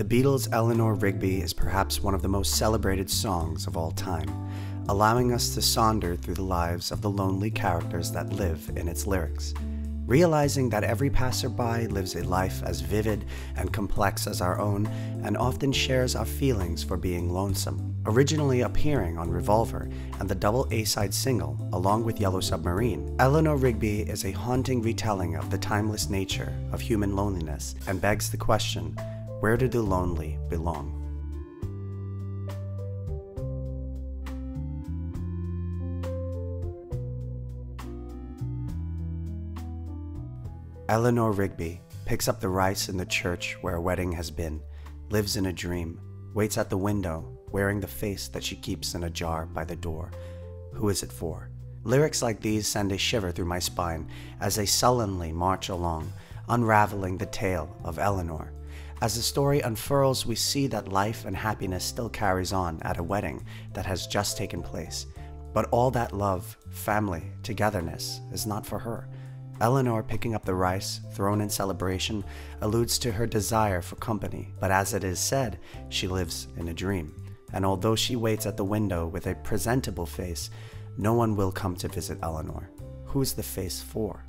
The Beatles' Eleanor Rigby is perhaps one of the most celebrated songs of all time, allowing us to sonder through the lives of the lonely characters that live in its lyrics. Realizing that every passerby lives a life as vivid and complex as our own and often shares our feelings for being lonesome. Originally appearing on Revolver and the double A side single, along with Yellow Submarine, Eleanor Rigby is a haunting retelling of the timeless nature of human loneliness and begs the question where do the lonely belong? Eleanor Rigby picks up the rice in the church where a wedding has been, lives in a dream, waits at the window, wearing the face that she keeps in a jar by the door. Who is it for? Lyrics like these send a shiver through my spine as they sullenly march along, unraveling the tale of Eleanor. As the story unfurls, we see that life and happiness still carries on at a wedding that has just taken place. But all that love, family, togetherness is not for her. Eleanor picking up the rice, thrown in celebration, alludes to her desire for company, but as it is said, she lives in a dream. And although she waits at the window with a presentable face, no one will come to visit Eleanor. Who's the face for?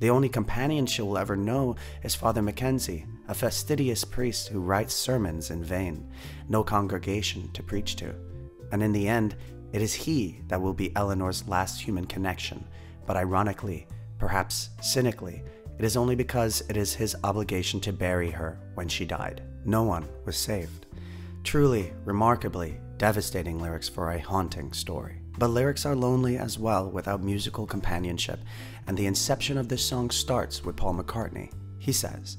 The only companion she will ever know is Father Mackenzie, a fastidious priest who writes sermons in vain, no congregation to preach to. And in the end, it is he that will be Eleanor's last human connection, but ironically, Perhaps cynically, it is only because it is his obligation to bury her when she died. No one was saved. Truly, remarkably, devastating lyrics for a haunting story. But lyrics are lonely as well without musical companionship, and the inception of this song starts with Paul McCartney. He says,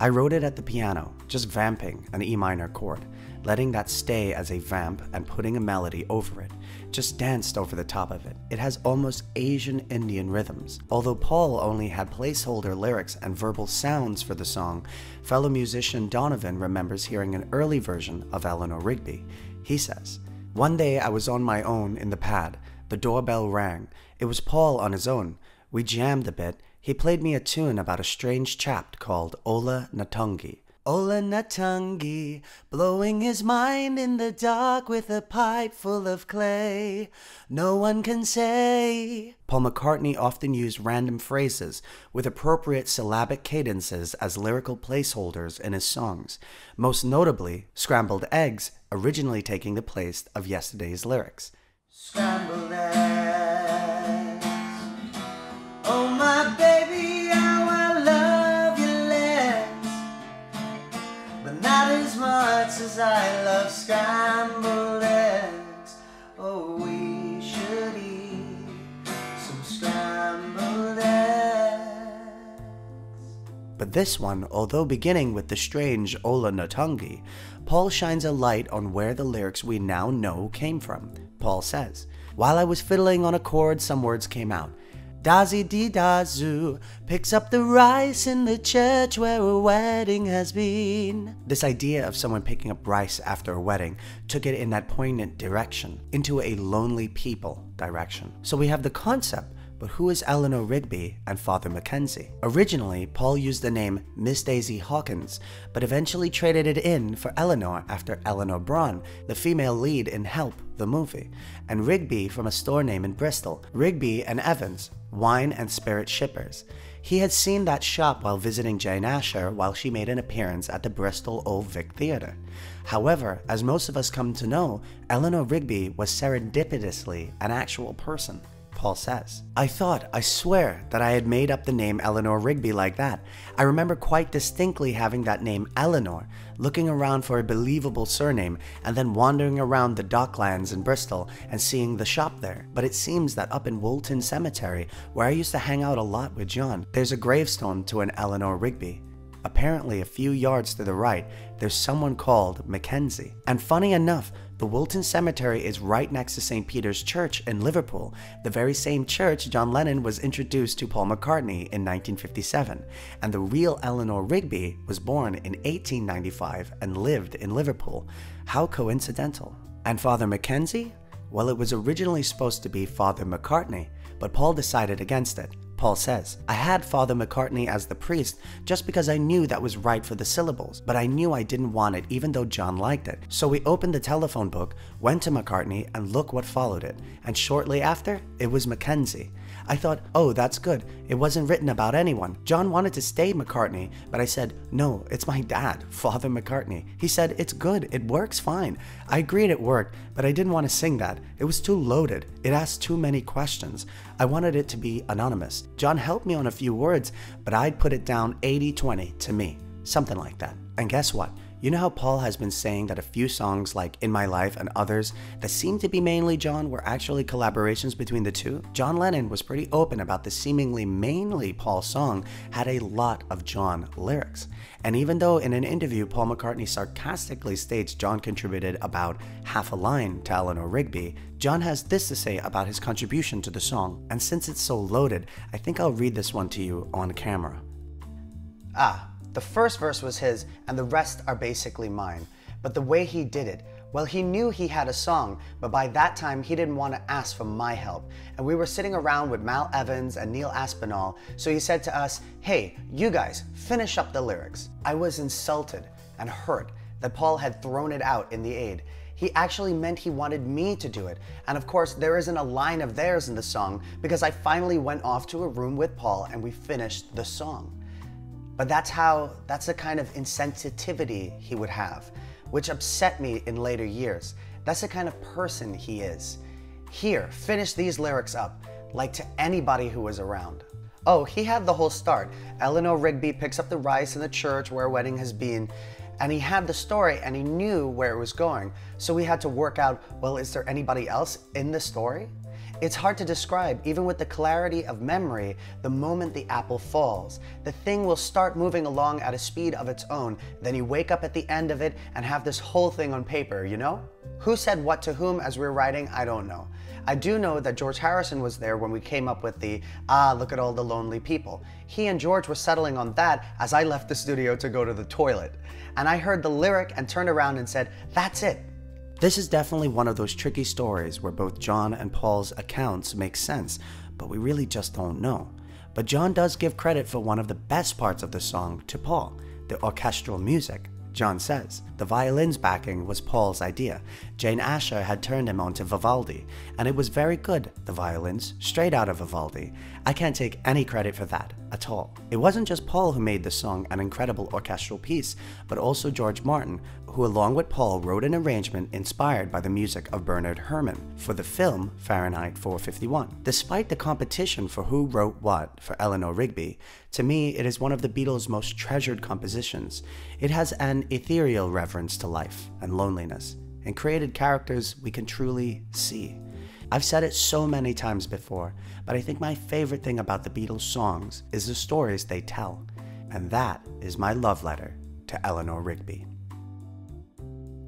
I wrote it at the piano, just vamping an E minor chord, letting that stay as a vamp and putting a melody over it just danced over the top of it. It has almost Asian Indian rhythms. Although Paul only had placeholder lyrics and verbal sounds for the song, fellow musician Donovan remembers hearing an early version of Eleanor Rigby. He says, One day I was on my own in the pad. The doorbell rang. It was Paul on his own. We jammed a bit. He played me a tune about a strange chap called Ola Natungi. Natungi, blowing his mind in the dark with a pipe full of clay. No one can say. Paul McCartney often used random phrases with appropriate syllabic cadences as lyrical placeholders in his songs, most notably Scrambled Eggs, originally taking the place of yesterday's lyrics. Scrambled eggs. Much as I love scrambled eggs, oh, we should eat some scrambled eggs. But this one, although beginning with the strange Ola Natungi, Paul shines a light on where the lyrics we now know came from. Paul says, While I was fiddling on a chord, some words came out. Dazi Di Dazu picks up the rice in the church where a wedding has been. This idea of someone picking up rice after a wedding took it in that poignant direction, into a lonely people direction. So we have the concept but who is Eleanor Rigby and Father Mackenzie? Originally, Paul used the name Miss Daisy Hawkins, but eventually traded it in for Eleanor after Eleanor Bron, the female lead in Help, the movie, and Rigby from a store name in Bristol, Rigby and Evans, wine and spirit shippers. He had seen that shop while visiting Jane Asher while she made an appearance at the Bristol Old Vic Theatre. However, as most of us come to know, Eleanor Rigby was serendipitously an actual person. Paul says. I thought, I swear, that I had made up the name Eleanor Rigby like that. I remember quite distinctly having that name Eleanor, looking around for a believable surname, and then wandering around the docklands in Bristol and seeing the shop there. But it seems that up in Woolton Cemetery, where I used to hang out a lot with John, there's a gravestone to an Eleanor Rigby. Apparently, a few yards to the right, there's someone called Mackenzie. And funny enough, the Woolton Cemetery is right next to St. Peter's Church in Liverpool, the very same church John Lennon was introduced to Paul McCartney in 1957. And the real Eleanor Rigby was born in 1895 and lived in Liverpool. How coincidental. And Father Mackenzie? Well, it was originally supposed to be Father McCartney, but Paul decided against it. Paul says, I had Father McCartney as the priest just because I knew that was right for the syllables, but I knew I didn't want it even though John liked it. So we opened the telephone book, went to McCartney, and look what followed it. And shortly after, it was Mackenzie. I thought, oh, that's good. It wasn't written about anyone. John wanted to stay McCartney, but I said, no, it's my dad, Father McCartney. He said, it's good. It works fine. I agreed it worked, but I didn't want to sing that. It was too loaded. It asked too many questions. I wanted it to be anonymous. John helped me on a few words, but I'd put it down 80 20 to me. Something like that. And guess what? You know how Paul has been saying that a few songs like In My Life and others that seem to be mainly John were actually collaborations between the two? John Lennon was pretty open about the seemingly mainly Paul song had a lot of John lyrics. And even though in an interview Paul McCartney sarcastically states John contributed about half a line to Eleanor Rigby, John has this to say about his contribution to the song. And since it's so loaded, I think I'll read this one to you on camera. Ah, the first verse was his, and the rest are basically mine. But the way he did it, well, he knew he had a song, but by that time he didn't want to ask for my help. And we were sitting around with Mal Evans and Neil Aspinall, so he said to us, Hey, you guys, finish up the lyrics. I was insulted and hurt that Paul had thrown it out in the aid. He actually meant he wanted me to do it. And of course, there isn't a line of theirs in the song because I finally went off to a room with Paul and we finished the song. But that's how, that's the kind of insensitivity he would have, which upset me in later years. That's the kind of person he is. Here, finish these lyrics up, like to anybody who was around. Oh, he had the whole start. Eleanor Rigby picks up the rice in the church where a wedding has been, and he had the story and he knew where it was going. So we had to work out, well, is there anybody else in the story? It's hard to describe, even with the clarity of memory, the moment the apple falls. The thing will start moving along at a speed of its own, then you wake up at the end of it and have this whole thing on paper, you know? Who said what to whom as we are writing, I don't know. I do know that George Harrison was there when we came up with the, ah, look at all the lonely people. He and George were settling on that as I left the studio to go to the toilet. And I heard the lyric and turned around and said, that's it. This is definitely one of those tricky stories where both John and Paul's accounts make sense, but we really just don't know. But John does give credit for one of the best parts of the song to Paul, the orchestral music. John says. The violin's backing was Paul's idea. Jane Asher had turned him on to Vivaldi, and it was very good, the violins, straight out of Vivaldi. I can't take any credit for that, at all. It wasn't just Paul who made the song an incredible orchestral piece, but also George Martin, who along with Paul wrote an arrangement inspired by the music of Bernard Herrmann for the film Fahrenheit 451. Despite the competition for who wrote what for Eleanor Rigby, to me it is one of the Beatles' most treasured compositions. It has an ethereal reverence to life and loneliness, and created characters we can truly see. I've said it so many times before, but I think my favorite thing about the Beatles songs is the stories they tell, and that is my love letter to Eleanor Rigby.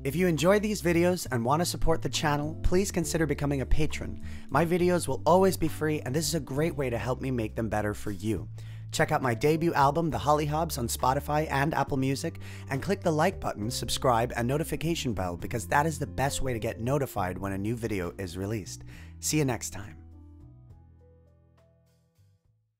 If you enjoy these videos and want to support the channel, please consider becoming a patron. My videos will always be free and this is a great way to help me make them better for you. Check out my debut album, The Hollyhobs, on Spotify and Apple Music, and click the like button, subscribe, and notification bell because that is the best way to get notified when a new video is released. See you next time.